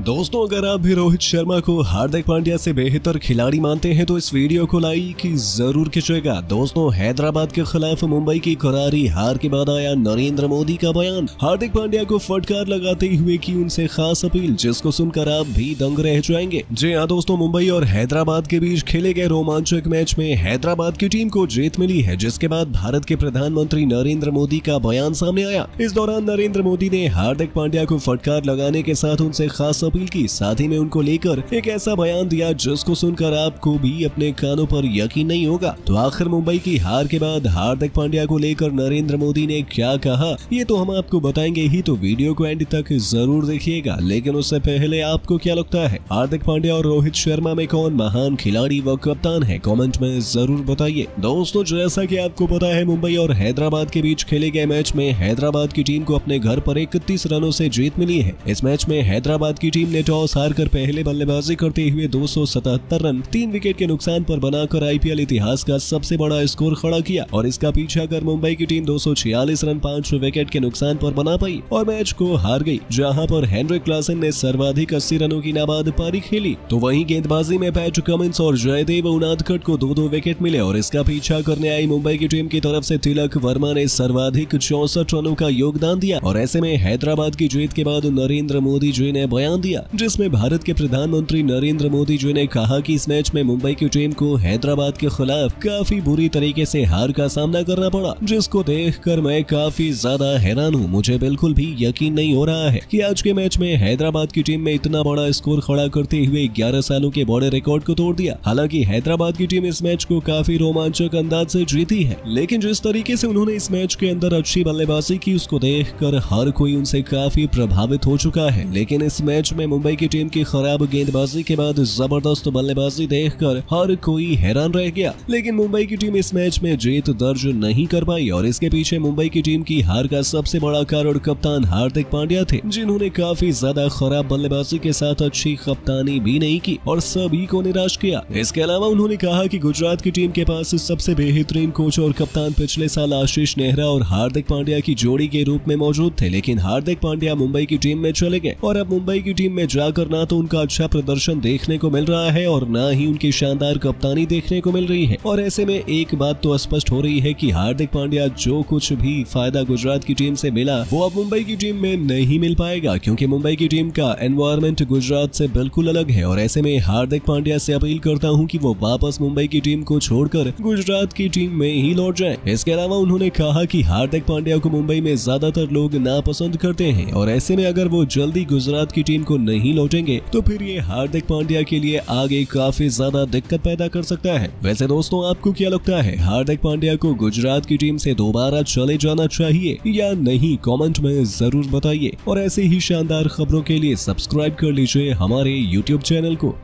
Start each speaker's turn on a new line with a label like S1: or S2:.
S1: दोस्तों, अगर आप भी रोहित शर्मा को हार्दिक पांड्या से बेहतर खिलाड़ी मानते हैं तो इस वीडियो को लाइक ज़रूर खींचेगा दोस्तों, हैदराबाद के खिलाफ मुंबई की करारी हार के बाद आया नरेंद्र मोदी का बयान। हार्दिक पांड्या को फटकार लगाते हुए की उनसे खास अपील, जिसको सुनकर आप भी दंग रह जाएँगे। जी हाँ दोस्तों, मुंबई और हैदराबाद के बीच खेले गए रोमांचक मैच में हैदराबाद की टीम को जीत मिली है, जिसके बाद भारत के प्रधानमंत्री नरेंद्र मोदी का बयान सामने आया। इस दौरान नरेंद्र मोदी ने हार्दिक पांड्या को फटकार लगाने के साथ उनसे खास अपील की साथ ही में उनको लेकर एक ऐसा बयान दिया जिसको सुनकर आपको भी अपने कानों पर यकीन नहीं होगा। तो आखिर मुंबई की हार के बाद हार्दिक पांड्या को लेकर नरेंद्र मोदी ने क्या कहा, ये तो हम आपको बताएँगे ही तो वीडियो को एंड तक ज़रूर देखिएगा। लेकिन उससे पहले आपको क्या लगता है, हार्दिक पांड्या और रोहित शर्मा में कौन महान खिलाड़ी व कप्तान है, कमेंट में ज़रूर बताइए। दोस्तों, जैसा कि आपको पता है, मुंबई और हैदराबाद के बीच खेले गए मैच में हैदराबाद की टीम को अपने घर पर इकतीस रनों से जीत मिली है। इस मैच में हैदराबाद की टीम ने टॉस हारकर पहले बल्लेबाजी करते हुए दो सौ सतहत्तर रन, तीन विकेट के नुकसान पर बनाकर आईपीएल इतिहास का सबसे बड़ा स्कोर खड़ा किया और इसका पीछा कर मुंबई की टीम दो सौ छियालीस रन, पाँच विकेट के नुकसान पर बना पाई और मैच को हार गई, जहाँ पर हेनरिक क्लासन ने सर्वाधिक अस्सी रनों की नाबाद पारी खेली। तो वहीं गेंदबाजी में पैट कमिंस और जयदेव उनादकट को दो दो विकेट मिले और इसका पीछा करने आई मुंबई की टीम की तरफ़ से तिलक वर्मा ने सर्वाधिक चौसठ रनों का योगदान दिया और ऐसे में हैदराबाद की जीत के बाद नरेंद्र मोदी जी ने बयान दिया, जिसमें भारत के प्रधानमंत्री नरेंद्र मोदी जी ने कहा कि इस मैच में मुंबई की टीम को हैदराबाद के खिलाफ काफ़ी बुरी तरीके से हार का सामना करना पड़ा, जिसको देखकर मैं काफ़ी ज़्यादा हैरान हूँ। मुझे बिल्कुल भी यकीन नहीं हो रहा है कि आज के मैच में हैदराबाद की टीम में इतना बड़ा स्कोर खड़ा करते हुए 11 सालों के बड़े रिकॉर्ड को तोड़ दिया। हालाँकि हैदराबाद की टीम इस मैच को काफ़ी रोमांचक अंदाज से जीती है, लेकिन जिस तरीके से उन्होंने इस मैच के अंदर अच्छी बल्लेबाजी की, उसको देखकर हर कोई उनसे काफ़ी प्रभावित हो चुका है। लेकिन इस में मुंबई की टीम की खराब गेंदबाजी के बाद ज़बरदस्त बल्लेबाजी देखकर हर कोई हैरान रह गया। लेकिन मुंबई की टीम इस मैच में जीत दर्ज नहीं कर पाई और इसके पीछे मुंबई की टीम की हार का सबसे बड़ा कारण कप्तान हार्दिक पांड्या थे, जिन्होंने काफ़ी ज़्यादा खराब बल्लेबाजी के साथ अच्छी कप्तानी भी नहीं की और सभी को निराश किया। इसके अलावा उन्होंने कहा कि गुजरात की टीम के पास सबसे बेहतरीन कोच और कप्तान पिछले साल आशीष नेहरा और हार्दिक पांड्या की जोड़ी के रूप में मौजूद थे, लेकिन हार्दिक पांड्या मुंबई की टीम में चले गए और अब मुंबई की टीम में जाकर ना तो उनका अच्छा प्रदर्शन देखने को मिल रहा है और न ही उनकी शानदार कप्तानी देखने को मिल रही है। और ऐसे में एक बात तो स्पष्ट हो रही है कि हार्दिक पांड्या जो कुछ भी फ़ायदा गुजरात की टीम से मिला, वो अब मुंबई की टीम में नहीं मिल पाएगा, क्योंकि मुंबई की टीम का एनवायरमेंट गुजरात से बिल्कुल अलग है। और ऐसे में हार्दिक पांड्या से अपील करता हूँ कि वो वापस मुंबई की टीम को छोड़कर गुजरात की टीम में ही लौट जाए। इसके अलावा उन्होंने कहा कि हार्दिक पांड्या को मुंबई में ज़्यादातर लोग नापसंद करते हैं। और ऐसे में अगर वो जल्दी गुजरात की टीम को नहीं लौटेंगे तो फिर ये हार्दिक पांड्या के लिए आगे काफ़ी ज़्यादा दिक्कत पैदा कर सकता है। वैसे दोस्तों, आपको क्या लगता है, हार्दिक पांड्या को गुजरात की टीम से दोबारा चले जाना चाहिए या नहीं? कमेंट में ज़रूर बताइए। और ऐसे ही शानदार खबरों के लिए सब्सक्राइब कर लीजिए हमारे यूट्यूब चैनल को।